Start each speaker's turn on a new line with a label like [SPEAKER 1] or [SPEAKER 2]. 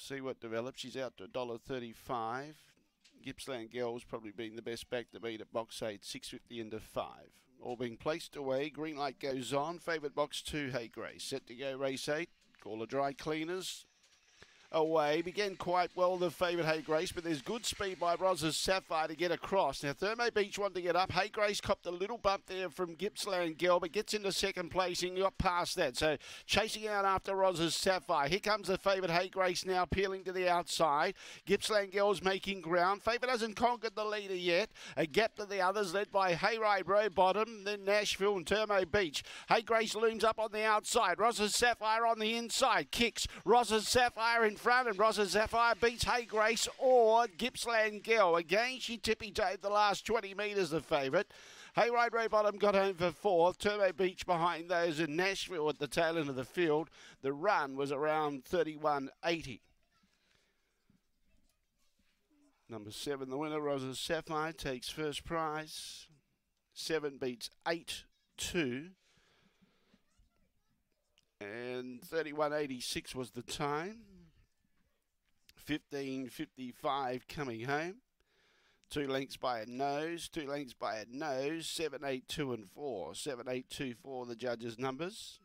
[SPEAKER 1] see what develops. She's out to $1.35. Gippsland Girls probably being the best back to beat at box eight, 650 into five. All being placed away. Green light goes on. Favourite box two, Hey Grace. Set to go race eight. Call the dry cleaners away. Began quite well, the favourite Hey Grace, but there's good speed by Ros's Sapphire to get across. Now, Thermo Beach wanted to get up. Hey Grace copped a little bump there from Gippsland Girl, but gets into second place and got past that. So, chasing out after Ros's Sapphire. Here comes the favourite Hey Grace now, peeling to the outside. Gippsland Girl's making ground. Favourite hasn't conquered the leader yet. A gap to the others, led by Hayride Row Bottom, then Nashville and Thermo Beach. Hey Grace looms up on the outside. Ros's Sapphire on the inside. Kicks. Ros's Sapphire in front, and Rosa Sapphire beats Hey Grace or Gippsland Girl. Again, she tippy toed the last 20 metres, the favourite. Hayride Ray Bottom got home for fourth. Turbo Beach behind those in Nashville at the tail end of the field. The run was around 31.80. Number seven, the winner, Rosa Sapphire, takes first prize. Seven beats eight, two. And 31.86 was the time. 15.55 coming home. Two lengths by a nose, two lengths by a nose, 782 and 4. 7, 8, 2, 4 the judges' numbers.